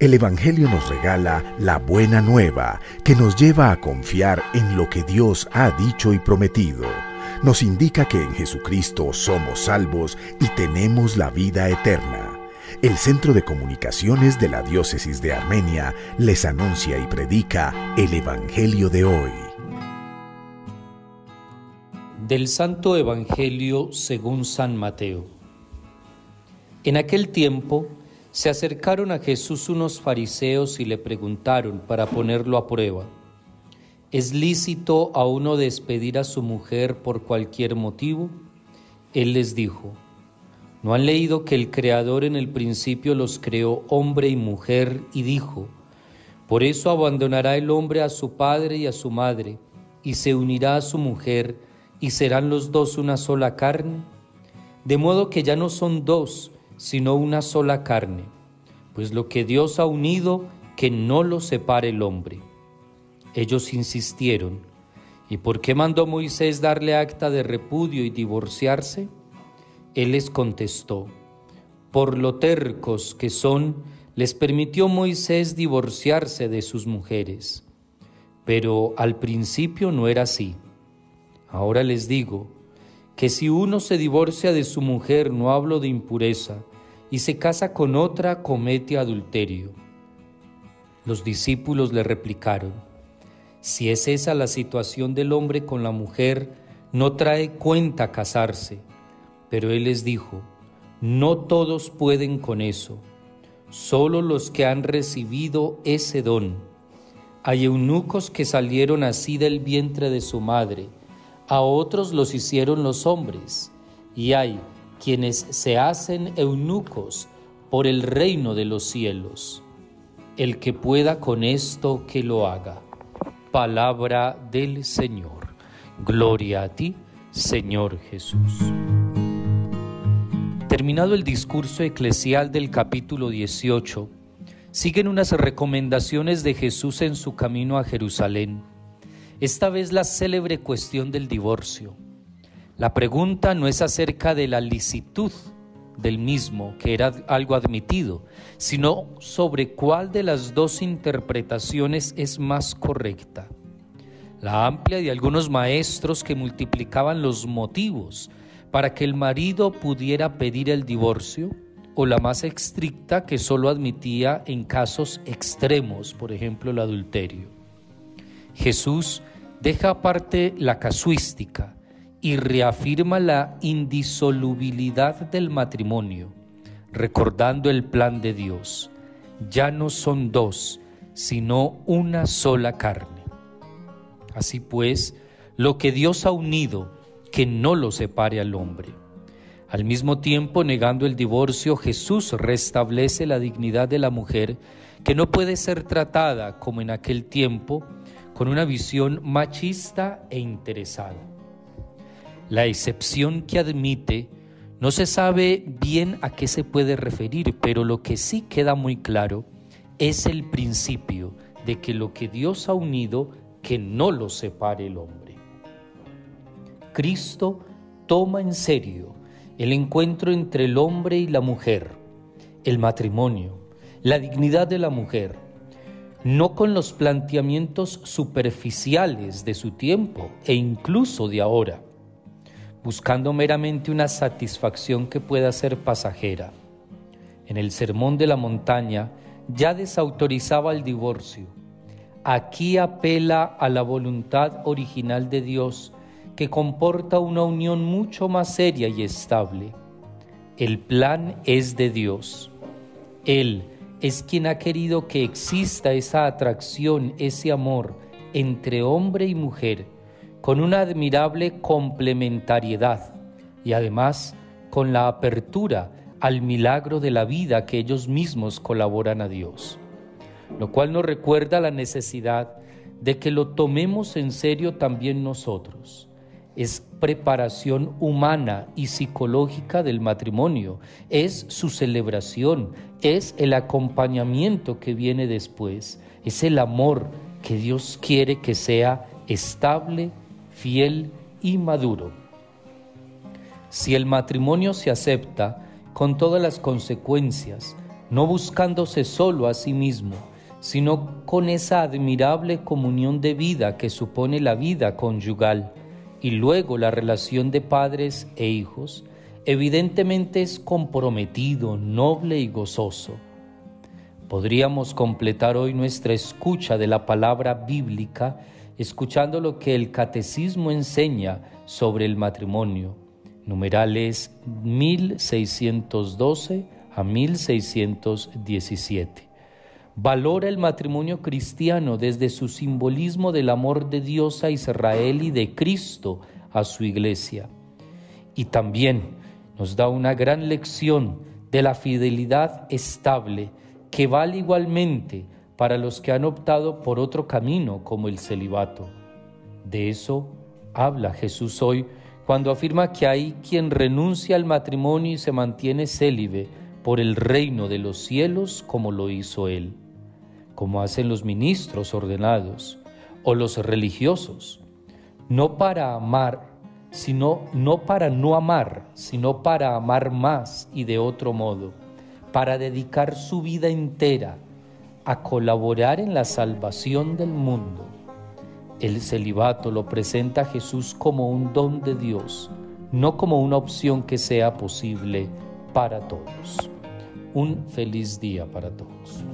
El Evangelio nos regala la buena nueva que nos lleva a confiar en lo que Dios ha dicho y prometido. Nos indica que en Jesucristo somos salvos y tenemos la vida eterna. El Centro de Comunicaciones de la Diócesis de Armenia les anuncia y predica el Evangelio de hoy. Del Santo Evangelio según San Mateo. En aquel tiempo, se acercaron a Jesús unos fariseos y le preguntaron para ponerlo a prueba, ¿es lícito a uno despedir a su mujer por cualquier motivo? Él les dijo, ¿no han leído que el Creador en el principio los creó hombre y mujer y dijo, por eso abandonará el hombre a su padre y a su madre, y se unirá a su mujer, y serán los dos una sola carne? De modo que ya no son dos, sino una sola carne. Pues lo que Dios ha unido, que no lo separe el hombre. Ellos insistieron, ¿y por qué mandó Moisés darle acta de repudio y divorciarse? Él les contestó, por lo tercos que son, les permitió Moisés divorciarse de sus mujeres. Pero al principio no era así. Ahora les digo, que si uno se divorcia de su mujer, no hablo de impureza, y se casa con otra, comete adulterio. Los discípulos le replicaron, si es esa la situación del hombre con la mujer, no trae cuenta casarse. Pero él les dijo, no todos pueden con eso, solo los que han recibido ese don. Hay eunucos que salieron así del vientre de su madre, a otros los hicieron los hombres, y hay quienes se hacen eunucos por el reino de los cielos. El que pueda con esto, que lo haga. Palabra del Señor. Gloria a ti, Señor Jesús. Terminado el discurso eclesial del capítulo 18, siguen unas recomendaciones de Jesús en su camino a Jerusalén esta vez la célebre cuestión del divorcio. La pregunta no es acerca de la licitud del mismo, que era algo admitido, sino sobre cuál de las dos interpretaciones es más correcta. La amplia de algunos maestros que multiplicaban los motivos para que el marido pudiera pedir el divorcio, o la más estricta que solo admitía en casos extremos, por ejemplo el adulterio. Jesús deja aparte la casuística y reafirma la indisolubilidad del matrimonio, recordando el plan de Dios. Ya no son dos, sino una sola carne. Así pues, lo que Dios ha unido, que no lo separe al hombre. Al mismo tiempo, negando el divorcio, Jesús restablece la dignidad de la mujer, que no puede ser tratada como en aquel tiempo, con una visión machista e interesada. La excepción que admite no se sabe bien a qué se puede referir, pero lo que sí queda muy claro es el principio de que lo que Dios ha unido, que no lo separe el hombre. Cristo toma en serio el encuentro entre el hombre y la mujer, el matrimonio, la dignidad de la mujer, no con los planteamientos superficiales de su tiempo e incluso de ahora, buscando meramente una satisfacción que pueda ser pasajera. En el Sermón de la Montaña ya desautorizaba el divorcio. Aquí apela a la voluntad original de Dios que comporta una unión mucho más seria y estable. El plan es de Dios. Él, es quien ha querido que exista esa atracción, ese amor entre hombre y mujer, con una admirable complementariedad y además con la apertura al milagro de la vida que ellos mismos colaboran a Dios, lo cual nos recuerda la necesidad de que lo tomemos en serio también nosotros es preparación humana y psicológica del matrimonio, es su celebración, es el acompañamiento que viene después, es el amor que Dios quiere que sea estable, fiel y maduro. Si el matrimonio se acepta con todas las consecuencias, no buscándose solo a sí mismo, sino con esa admirable comunión de vida que supone la vida conyugal y luego la relación de padres e hijos, evidentemente es comprometido, noble y gozoso. Podríamos completar hoy nuestra escucha de la palabra bíblica escuchando lo que el catecismo enseña sobre el matrimonio. Numerales 1612 a 1617 valora el matrimonio cristiano desde su simbolismo del amor de Dios a Israel y de Cristo a su iglesia. Y también nos da una gran lección de la fidelidad estable que vale igualmente para los que han optado por otro camino como el celibato. De eso habla Jesús hoy cuando afirma que hay quien renuncia al matrimonio y se mantiene célibe por el reino de los cielos como lo hizo él como hacen los ministros ordenados o los religiosos, no para amar, sino no para no amar, sino para amar más y de otro modo, para dedicar su vida entera a colaborar en la salvación del mundo. El celibato lo presenta Jesús como un don de Dios, no como una opción que sea posible para todos. Un feliz día para todos.